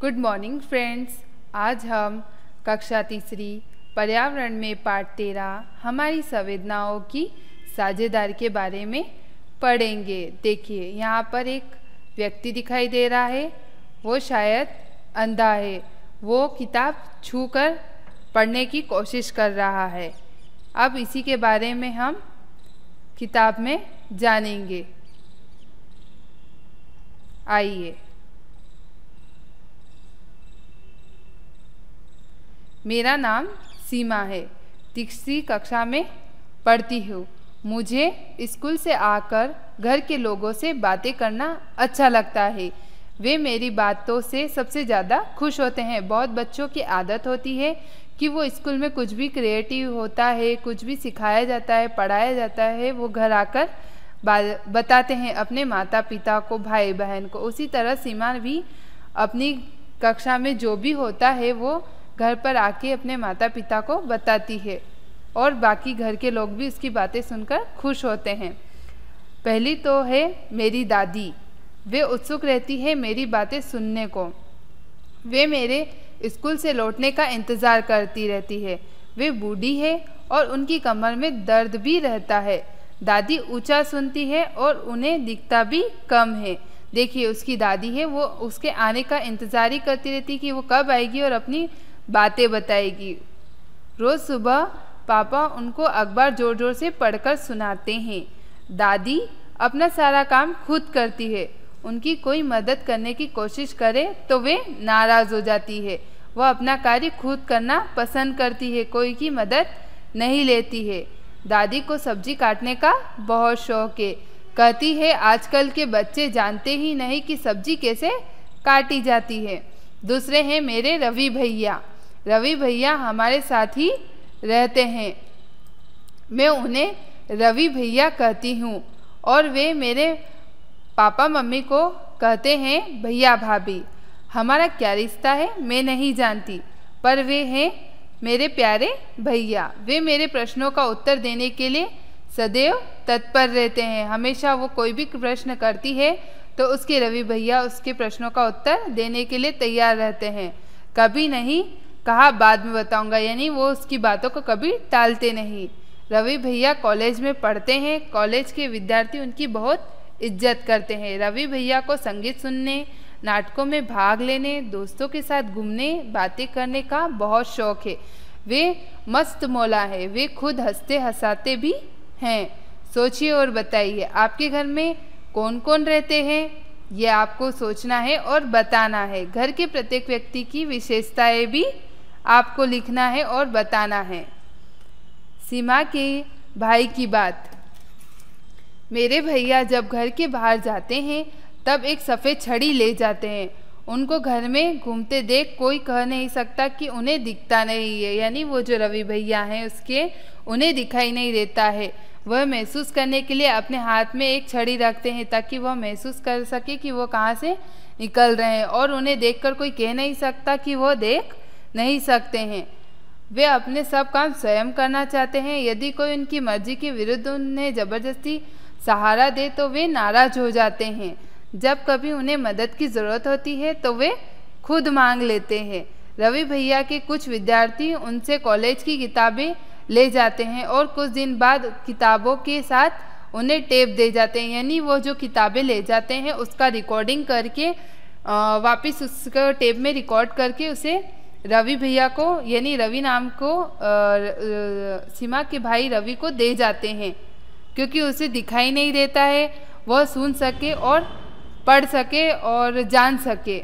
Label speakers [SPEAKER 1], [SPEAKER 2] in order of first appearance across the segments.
[SPEAKER 1] Good morning friends आज हम कक्षा तीसरी, पर्यावरण में पाठ तेरह, हमारी संवेदनाओं की साझेदारी के बारे में पढ़ेंगे। देखिए, यहाँ पर एक व्यक्ति दिखाई दे रहा है। वो शायद अंधा है। वो किताब छूकर पढ़ने की कोशिश कर रहा है। अब इसी के बारे में हम किताब में जानेंगे। आइए। मेरा नाम सीमा है। तीसरी कक्षा में पढ़ती हूँ। मुझे स्कूल से आकर घर के लोगों से बातें करना अच्छा लगता है। वे मेरी बातों से सबसे ज़्यादा खुश होते हैं। बहुत बच्चों की आदत होती है कि वो स्कूल में कुछ भी क्रिएटिव होता है, कुछ भी सिखाया जाता है, पढ़ाया जाता है, वो घर आकर बताते हैं अपने माता पिता को भाई बहन को। उसी तरह सीमा भी अपनी कक्षा में जो भी होता है वो घर पर आके अपने माता पिता को बताती है और बाकी घर के लोग भी उसकी बातें सुनकर खुश होते हैं। पहली तो है मेरी दादी। वे उत्सुक रहती है मेरी बातें सुनने को। वे मेरे स्कूल से लौटने का इंतज़ार करती रहती है। वे बूढ़ी है और उनकी कमर में दर्द भी रहता है। दादी ऊँचा सुनती है और उन्हें दिखता भी कम है। देखिए, उसकी दादी है, वो उसके आने का इंतज़ार ही करती रहती कि वो कब आएगी और अपनी बातें बताएगी। रोज़ सुबह पापा उनको अखबार ज़ोर ज़ोर से पढ़कर सुनाते हैं। दादी अपना सारा काम खुद करती है। उनकी कोई मदद करने की कोशिश करे तो वे नाराज़ हो जाती है। वह अपना कार्य खुद करना पसंद करती है, कोई की मदद नहीं लेती है। दादी को सब्ज़ी काटने का बहुत शौक है। कहती है, आजकल के बच्चे जानते ही नहीं कि सब्ज़ी कैसे काटी जाती है। दूसरे हैं, मेरे रवि भैया। रवि भैया हमारे साथ ही रहते हैं। मैं उन्हें रवि भैया कहती हूँ और वे मेरे पापा मम्मी को कहते हैं, भैया भाभी, हमारा क्या रिश्ता है मैं नहीं जानती, पर वे हैं मेरे प्यारे भैया। वे मेरे प्रश्नों का उत्तर देने के लिए सदैव तत्पर रहते हैं। हमेशा वो कोई भी प्रश्न करती है तो उसके रवि भैया उसके प्रश्नों का उत्तर देने के लिए तैयार रहते हैं। कभी नहीं कहा, बाद में बताऊँगा। यानी वो उसकी बातों को कभी टालते नहीं। रवि भैया कॉलेज में पढ़ते हैं। कॉलेज के विद्यार्थी उनकी बहुत इज़्ज़त करते हैं। रवि भैया को संगीत सुनने, नाटकों में भाग लेने, दोस्तों के साथ घूमने, बातें करने का बहुत शौक है। वे मस्त मौला है। वे खुद हँसते हंसाते भी हैं। सोचिए और बताइए, आपके घर में कौन कौन रहते हैं? ये आपको सोचना है और बताना है। घर के प्रत्येक व्यक्ति की विशेषताएँ भी आपको लिखना है और बताना है। सीमा के भाई की बात। मेरे भैया जब घर के बाहर जाते हैं, तब एक सफ़ेद छड़ी ले जाते हैं। उनको घर में घूमते देख कोई कह नहीं सकता कि उन्हें दिखता नहीं है। यानी वो जो रवि भैया हैं, उसके उन्हें दिखाई नहीं देता है। वह महसूस करने के लिए अपने हाथ में एक छड़ी रखते हैं ताकि वह महसूस कर सके कि वो कहाँ से निकल रहे हैं और उन्हें देखकर कोई कह नहीं सकता कि वो देख नहीं सकते हैं। वे अपने सब काम स्वयं करना चाहते हैं। यदि कोई उनकी मर्ज़ी के विरुद्ध उन्हें ज़बरदस्ती सहारा दे तो वे नाराज़ हो जाते हैं। जब कभी उन्हें मदद की ज़रूरत होती है तो वे खुद मांग लेते हैं। रवि भैया के कुछ विद्यार्थी उनसे कॉलेज की किताबें ले जाते हैं और कुछ दिन बाद किताबों के साथ उन्हें टेप दे जाते हैं। यानी वो जो किताबें ले जाते हैं, उसका रिकॉर्डिंग करके वापस उसको टेप में रिकॉर्ड करके उसे रवि भैया को, यानी रवि नाम को सीमा के भाई रवि को दे जाते हैं, क्योंकि उसे दिखाई नहीं देता है, वह सुन सके और पढ़ सके और जान सके।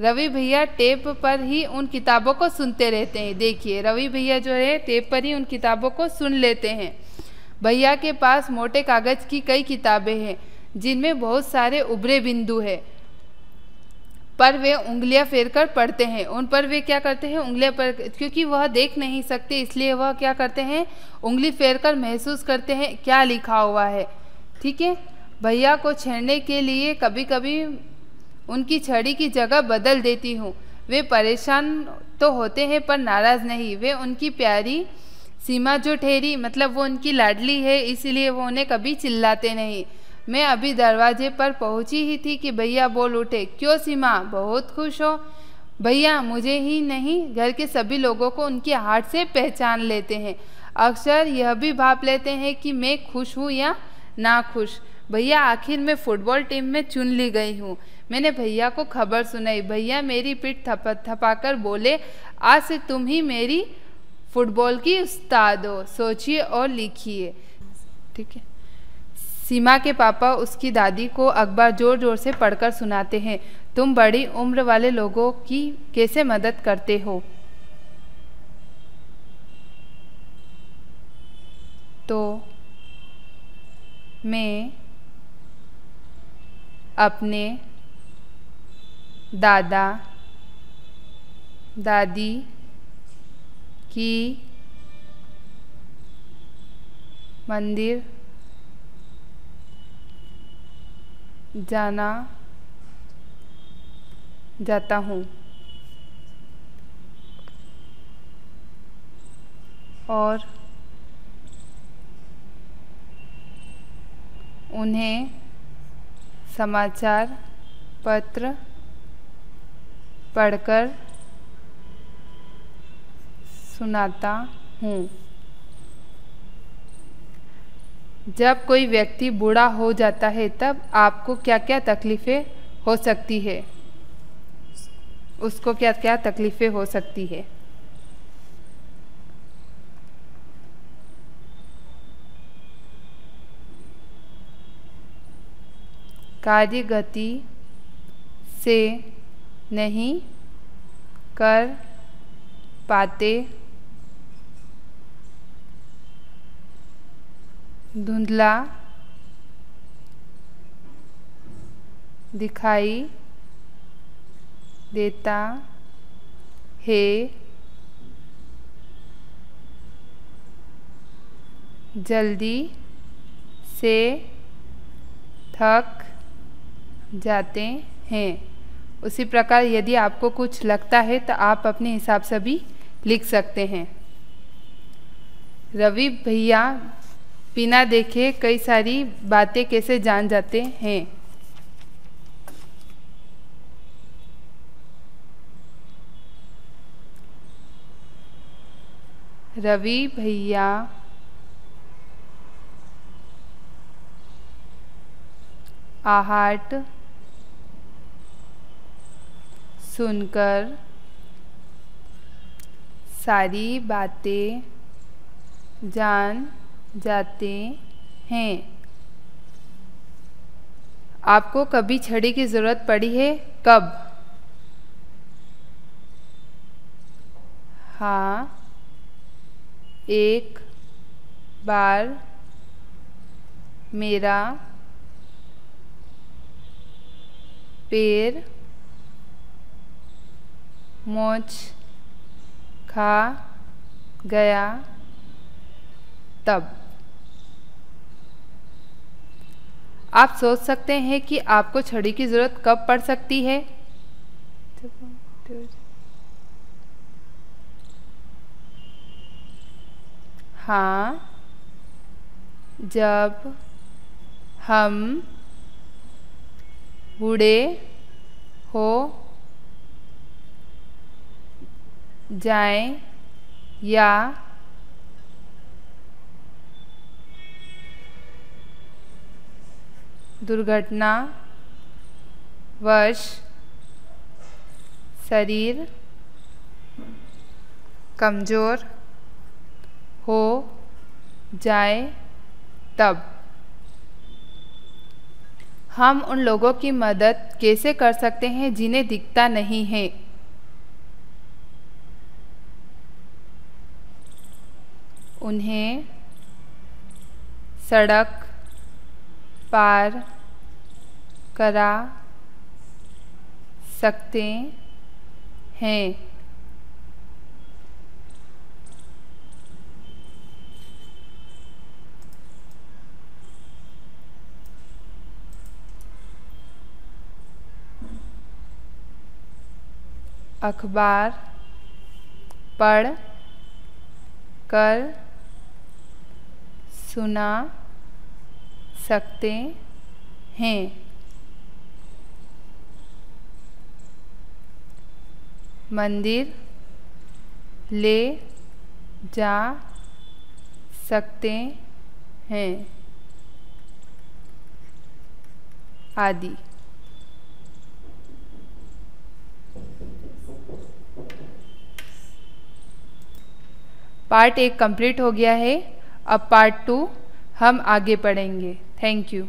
[SPEAKER 1] रवि भैया टेप पर ही उन किताबों को सुनते रहते हैं। देखिए, रवि भैया जो है, टेप पर ही उन किताबों को सुन लेते हैं। भैया के पास मोटे कागज़ की कई किताबें हैं, जिनमें बहुत सारे उभरे बिंदु है। पर वे उंगलियाँ फेर कर पढ़ते हैं। उन पर वे क्या करते हैं? उंगलियाँ पर, क्योंकि वह देख नहीं सकते, इसलिए वह क्या करते हैं? उंगली फेर कर महसूस करते हैं, क्या लिखा हुआ है? ठीक है? भैया को छेड़ने के लिए कभी कभी उनकी छड़ी की जगह बदल देती हूँ। वे परेशान तो होते हैं, पर नाराज़ नहीं। वे उनकी प्यारी सीमा जो ठहरी मतलब वो उनकी लाडली है, इसीलिए वो उन्हें कभी चिल्लाते नहीं। मैं अभी दरवाजे पर पहुँची ही थी कि भैया बोल उठे, क्यों सीमा, बहुत खुश हो? भैया, मुझे ही नहीं, घर के सभी लोगों को उनकी हार्ट से पहचान लेते हैं। अक्सर यह भी भाप लेते हैं कि मैं खुश हूँ या ना खुश। भैया, आखिर मैं फुटबॉल टीम में चुन ली गई हूँ। मैंने भैया को खबर सुनाई। भैया मेरी पीठ थप थपाकर बोले, आज से तुम ही मेरी फुटबॉल की उस्ताद हो। सोचिए और लिखिए। ठीक है। सीमा के पापा उसकी दादी को अखबार ज़ोर ज़ोर से पढ़कर सुनाते हैं, तुम बड़ी उम्र वाले लोगों की कैसे मदद करते हो? तो मैं अपने दादा, दादी की मंदिर जाना जाता हूँ। और उन्हें समाचार पत्र पढ़कर सुनाता हूँ। जब कोई व्यक्ति बूढ़ा हो जाता है, तब आपको क्या क्या तकलीफ़ें हो सकती है? उसको क्या क्या तकलीफ़ें हो सकती है? कार्य गति से नहीं कर पाते धुंधला दिखाई देता है। जल्दी से थक जाते हैं। उसी प्रकार यदि आपको कुछ लगता है तो आप अपने हिसाब से भी लिख सकते हैं। रवि भैया बिना देखे कई सारी बातें कैसे जान जाते हैं? रवि भैया। आहट। सुनकर सारी बातें जान जाते हैं। आपको कभी छड़ी की ज़रूरत पड़ी है? कब? हाँ। एक बार मेरा पैर मोच खा गया। तब। आप सोच सकते हैं कि आपको छड़ी की ज़रूरत कब पड़ सकती है? हाँ जब हम बूढ़े हो जाएँ या दुर्घटना वश शरीर कमज़ोर हो जाए तब। हम उन लोगों की मदद कैसे कर सकते हैं जिन्हें दिखता नहीं है? उन्हें सड़क पार करा सकते हैं। अखबार पढ़ कर सुना सकते हैं। मंदिर ले जा सकते हैं। आदि। पार्ट एक कंप्लीट हो गया है। अब पार्ट टू हम आगे पढ़ेंगे। Thank you